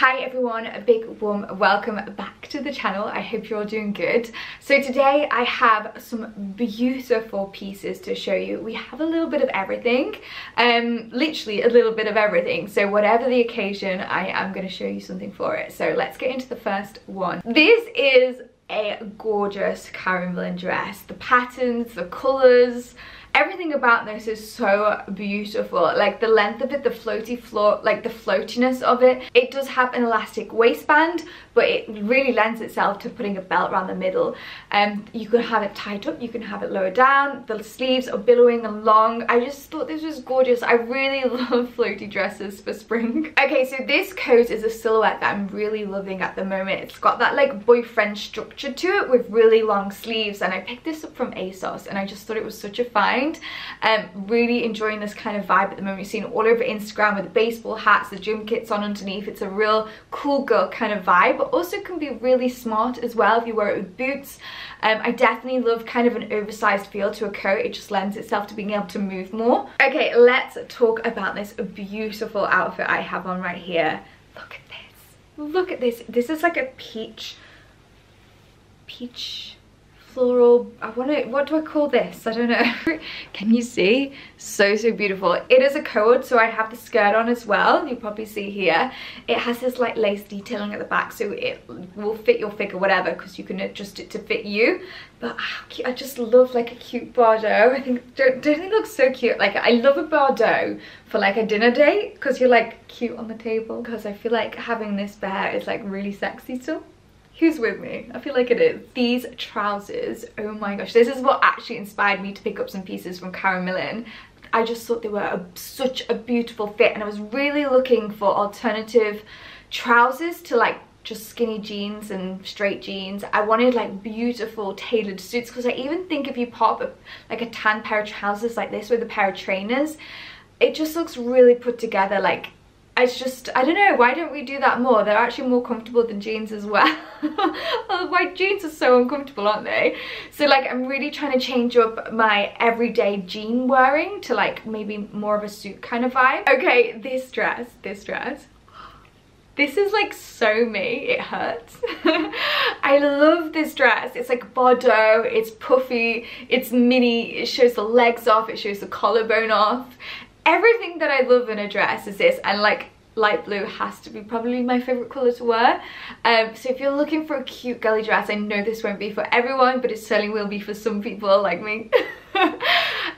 Hi everyone, a big warm welcome back to the channel. I hope you're all doing good. So today I have some beautiful pieces to show you. We have a little bit of everything, um, literally a little bit of everything. So whatever the occasion, I am going to show you something for it. So let's get into the first one. This is a gorgeous Karen Millen dress. The patterns, the colours, everything about this is so beautiful. Like the length of it the floaty floor like the floatiness of it. It does have an elastic waistband but it really lends itself to putting a belt around the middle. And um, you can have it tied up you can have it lower down. The sleeves are billowing along. I just thought this was gorgeous. I really love floaty dresses for spring. Okay so this coat is a silhouette that i'm really loving at the moment. It's got that like boyfriend structure to it with really long sleeves and i picked this up from asos and i just thought it was such a find mind. Um, really enjoying this kind of vibe at the moment. You've seen all over Instagram with the baseball hats, the gym kits on underneath. It's a real cool girl kind of vibe, but also can be really smart as well if you wear it with boots. Um, I definitely love kind of an oversized feel to a coat. It just lends itself to being able to move more. Okay, let's talk about this beautiful outfit I have on right here. Look at this. Look at this. This is like a peach, peach floral uh, i want to what do i call this? I don't know. Can you see? So so beautiful. It is a co-ord so i have the skirt on as well. You probably see here. It has this like lace detailing at the back so it will fit your figure whatever because you can adjust it to fit you. But i just love like a cute Bardot i think don't, don't they look so cute? Like i love a Bardot for like a dinner date because you're like cute on the table. Because i feel like having this bare is like really sexy so Who's with me? I feel like it is. These trousers, oh my gosh, this is what actually inspired me to pick up some pieces from Karen Millen. I just thought they were a, such a beautiful fit and I was really looking for alternative trousers to like just skinny jeans and straight jeans. I wanted like beautiful tailored suits because I even think if you pop a, like a tan pair of trousers like this with a pair of trainers, it just looks really put together like it's just i don't know why don't we do that more? They're actually more comfortable than jeans as well. White jeans are so uncomfortable aren't they? So like i'm really trying to change up my everyday jean wearing to like maybe more of a suit kind of vibe. Okay this dress this dress. This is like so me, it hurts. I love this dress. It's like Bardot, it's puffy, it's mini, it shows the legs off, it shows the collarbone off everything that I love in a dress is this and like light blue has to be probably my favorite color to wear. Um, so if you're looking for a cute girly dress I know this won't be for everyone but it certainly will be for some people like me.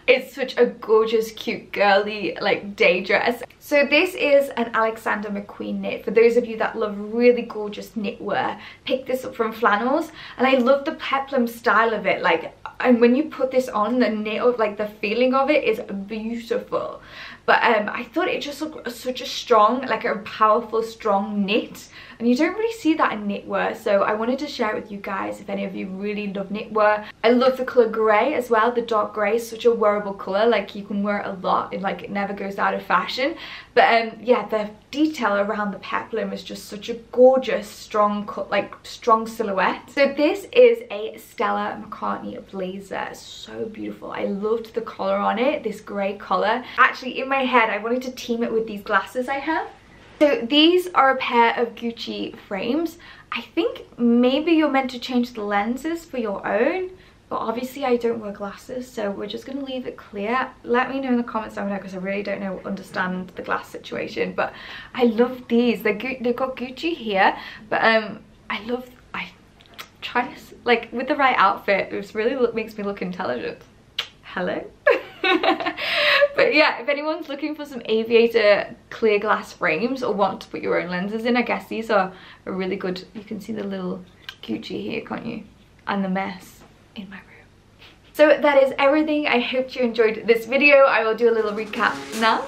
It's such a gorgeous cute girly like day dress. So this is an Alexander McQueen knit. For those of you that love really gorgeous knitwear pick this up from flannels. And I love the peplum style of it. Like and when you put this on the of like the feeling of it is beautiful. But um, I thought it just looked such a strong like a powerful strong knit. And you don't really see that in knitwear so I wanted to share it with you guys if any of you really love knitwear. I love the color grey as well. The dark grey is such a wearable color like you can wear it a lot. And like it never goes out of fashion. But um yeah the detail around the peplum is just such a gorgeous strong cut, like strong silhouette. So this is a Stella McCartney blazer so beautiful I loved the collar on it this grey collar actually in my head I wanted to team it with these glasses I have so these are a pair of Gucci frames. I think maybe you're meant to change the lenses for your own, but obviously I don't wear glasses, so we're just going to leave it clear. Let me know in the comments down below because I really don't know understand the glass situation, but I love these. They're, they've got Gucci here, but um, I love, try to, like with the right outfit, it really look, makes me look intelligent. Hello? but yeah, if anyone's looking for some aviator clear glass frames or want to put your own lenses in, I guess these are a really good, you can see the little Gucci here, can't you? And the mess in my room. So that is everything. I hope you enjoyed this video. I will do a little recap now.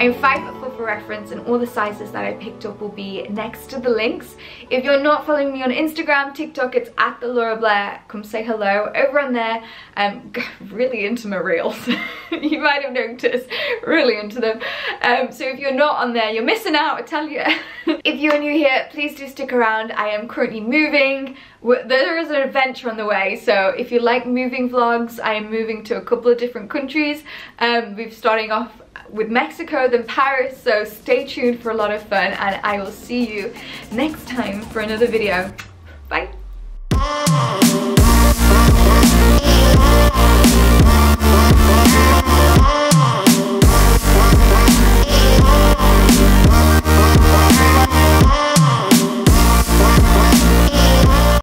I'm 5 foot 4 for reference and all the sizes that I picked up will be next to the links. If you're not following me on Instagram, TikTok, it's at the Laura Blair. Come say hello over on there. I'm um, really into my reels. you might have noticed, really into them. Um, so if you're not on there, you're missing out, I tell you. if you're new here, please do stick around. I am currently moving. There is an adventure on the way, so if you like moving vlogs, I am moving to a couple of different countries. Um, we're starting off with Mexico than Paris so stay tuned for a lot of fun and I will see you next time for another video. Bye!